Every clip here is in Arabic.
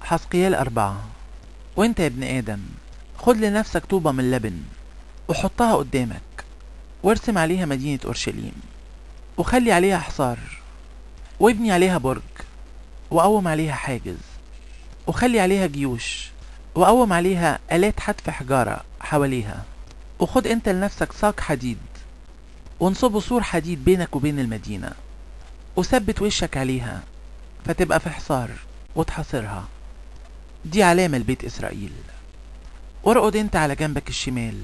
حسقيال أربعة وانت يا ابن آدم؟ خد لنفسك طوبة من لبن وحطها قدامك وارسم عليها مدينة أورشليم وخلي عليها حصار وابني عليها برج وقوم عليها حاجز وخلي عليها جيوش وقوم عليها آلات حتف حجارة حواليها وخد أنت لنفسك ساق حديد وانصبوا سور حديد بينك وبين المدينة وثبت وشك عليها فتبقى في حصار وتحاصرها. دي علامة لبيت إسرائيل. وارقد أنت على جنبك الشمال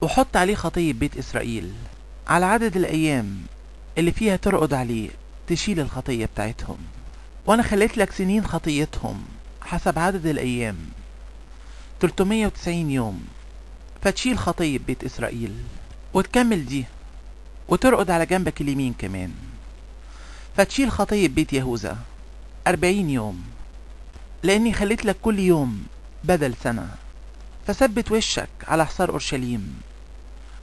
وحط عليه خطية بيت إسرائيل على عدد الأيام اللي فيها ترقد عليه تشيل الخطية بتاعتهم. وأنا خليت لك سنين خطيتهم حسب عدد الأيام. 390 يوم. فتشيل خطية بيت إسرائيل وتكمل دي وترقد على جنبك اليمين كمان. فتشيل خطية بيت يهوذا أربعين يوم. لأني خليت لك كل يوم بدل سنة. فثبت وشك على حصار أورشليم.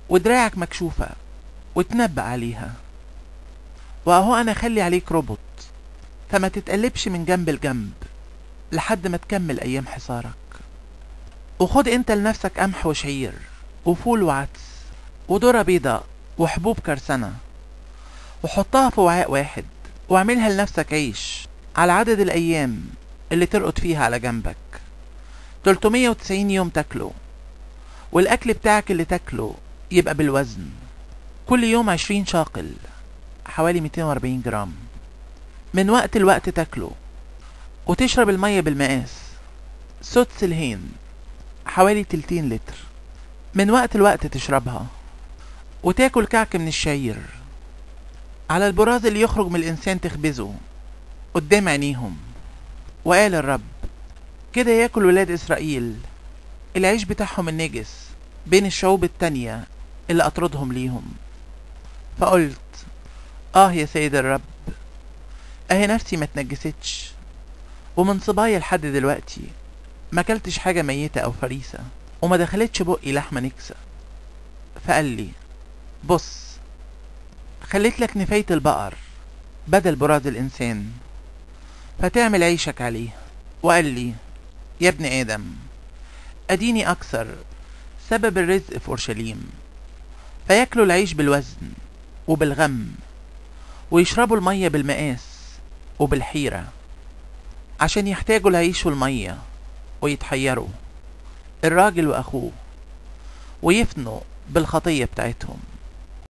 ودراعك مكشوفة وتنبأ عليها. وأهو أنا خلي عليك روبوت. فما تتقلبش من جنب لجنب لحد ما تكمل أيام حصارك. وخد أنت لنفسك قمح وشعير وفول وعدس وذرة بيضاء وحبوب كرسنة. وحطها في وعاء واحد وأعملها لنفسك عيش على عدد الأيام اللي ترقد فيها على جنبك. 390 يوم تاكله. والأكل بتاعك اللي تاكله يبقى بالوزن. كل يوم 20 شاقل حوالي 240 جرام. من وقت لوقت تاكله. وتشرب المية بالمقاس. سدس الهين حوالي تلتين لتر. من وقت لوقت تشربها. وتاكل كعك من الشعير. على البراز اللي يخرج من الإنسان تخبزه. قدام عينيهم. وقال الرب كده ياكل ولاد إسرائيل. العيش بتاعهم النجس بين الشعوب التانية اللي أطردهم ليهم. فقلت آه يا سيد الرب أهي نفسي ما تنجستش ومن صبايا لحد دلوقتي ما أكلتش حاجة ميتة أو فريسة وما دخلتش بقي لحمة نكسة. فقال لي بص خليت لك نفاية البقر بدل براز الإنسان. فتعمل عيشك عليه. وقال لي يا ابن آدم أديني أكثر سبب الرزق في أورشليم. فيأكلوا العيش بالوزن وبالغم ويشربوا المية بالمقاس وبالحيرة عشان يحتاجوا العيش والمية ويتحيروا الراجل وأخوه ويفنوا بالخطية بتاعتهم.